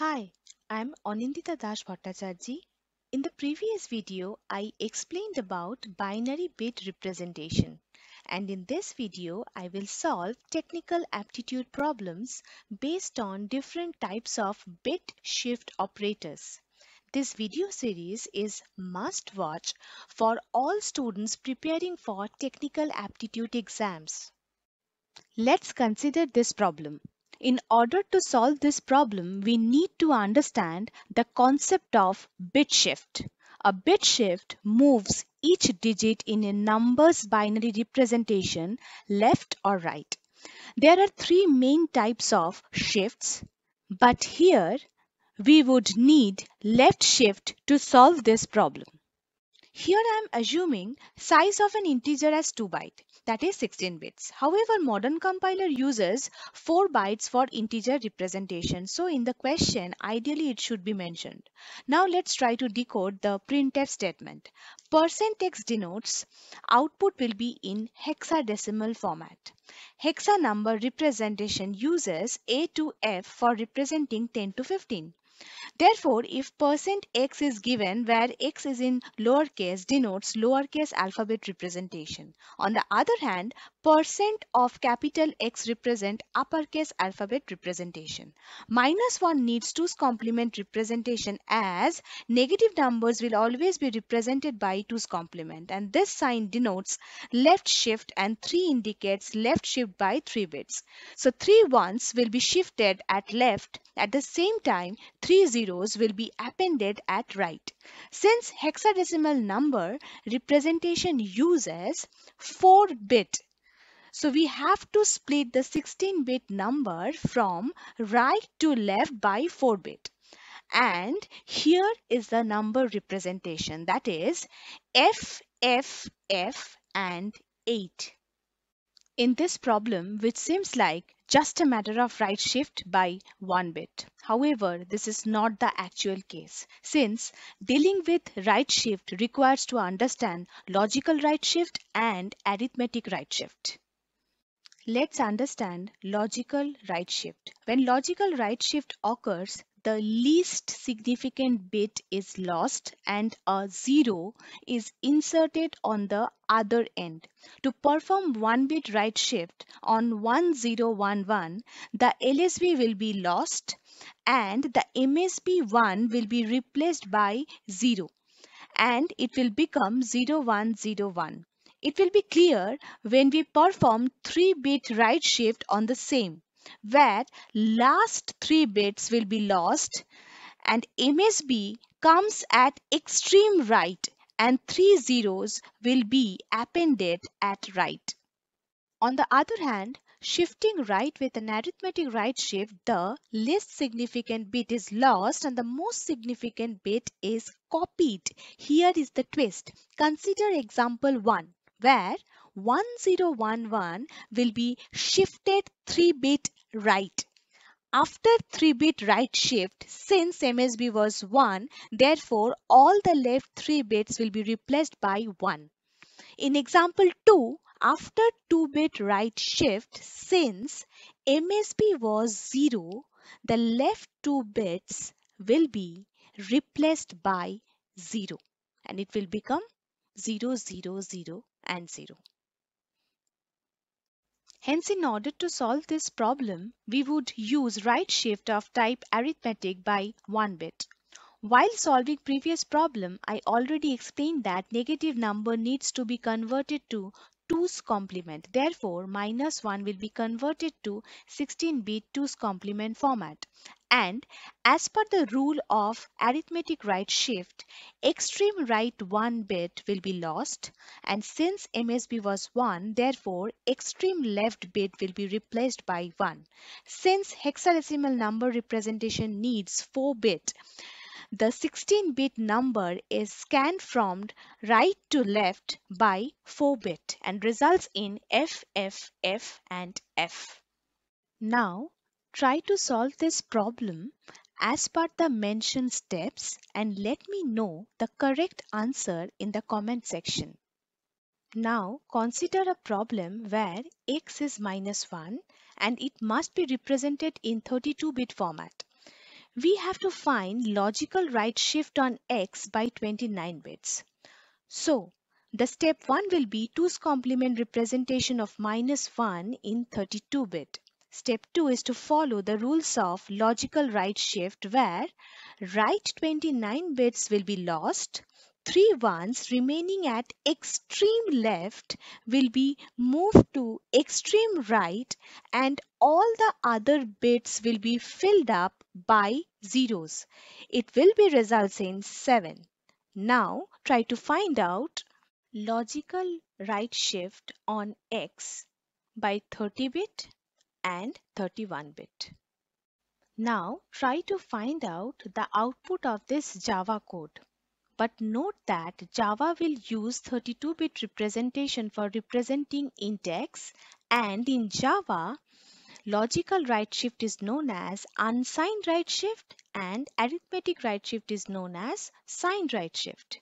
Hi, I'm Anindita Das Bhattacharjee. In the previous video, I explained about binary bit representation. And in this video, I will solve technical aptitude problems based on different types of bit shift operators. This video series is must watch for all students preparing for technical aptitude exams. Let's consider this problem. In order to solve this problem, we need to understand the concept of bit shift. A bit shift moves each digit in a numbers binary representation left or right. There are three main types of shifts, but here we would need left shift to solve this problem. Here I am assuming size of an integer as 2 byte that is 16 bits. However, modern compiler uses 4 bytes for integer representation. So in the question, ideally it should be mentioned. Now let's try to decode the printf statement. Percent %x denotes output will be in hexadecimal format. Hexa number representation uses A to F for representing 10 to 15. Therefore, if percent %x is given where x is in lowercase denotes lowercase alphabet representation. On the other hand, percent of capital X represent uppercase alphabet representation. Minus 1 needs 2's complement representation as negative numbers will always be represented by 2's complement and this sign denotes left shift and 3 indicates left shift by 3 bits. So 3 ones will be shifted at left at the same time 3 zeros will be appended at right. Since hexadecimal number representation uses 4 bit so we have to split the 16-bit number from right to left by 4-bit. And here is the number representation that is F, F, F and 8. In this problem, which seems like just a matter of right shift by one bit. However, this is not the actual case since dealing with right shift requires to understand logical right shift and arithmetic right shift. Let's understand logical right shift. When logical right shift occurs, the least significant bit is lost and a zero is inserted on the other end. To perform one bit right shift on 1011, the LSB will be lost and the MSB 1 will be replaced by 0 and it will become 0101. It will be clear when we perform 3-bit right shift on the same, where last 3 bits will be lost and MSB comes at extreme right and 3 zeros will be appended at right. On the other hand, shifting right with an arithmetic right shift, the least significant bit is lost and the most significant bit is copied. Here is the twist. Consider example 1 where 1011 will be shifted 3 bit right. After 3 bit right shift, since MSB was 1, therefore all the left 3 bits will be replaced by 1. In example 2, after 2 bit right shift, since MSB was 0, the left 2 bits will be replaced by 0 and it will become 0, 0, 0 and 0. Hence, in order to solve this problem, we would use right shift of type arithmetic by 1 bit. While solving previous problem, I already explained that negative number needs to be converted to 2's complement. Therefore, minus 1 will be converted to 16-bit 2's complement format. And as per the rule of arithmetic right shift, extreme right 1 bit will be lost. And since MSB was 1, therefore extreme left bit will be replaced by 1. Since hexadecimal number representation needs 4 bit, the 16-bit number is scanned from right to left by 4-bit and results in F, F, F and F. Now try to solve this problem as per the mentioned steps and let me know the correct answer in the comment section. Now consider a problem where x is minus 1 and it must be represented in 32-bit format. We have to find logical right shift on x by 29 bits. So, the step 1 will be 2's complement representation of minus 1 in 32 bit. Step 2 is to follow the rules of logical right shift where right 29 bits will be lost, three ones remaining at extreme left will be moved to extreme right and all the other bits will be filled up by zeros. It will be results in 7. Now try to find out logical right shift on X by 30 bit and 31 bit. Now try to find out the output of this Java code. But note that Java will use 32-bit representation for representing index and in Java, logical right shift is known as unsigned right shift and arithmetic right shift is known as signed right shift.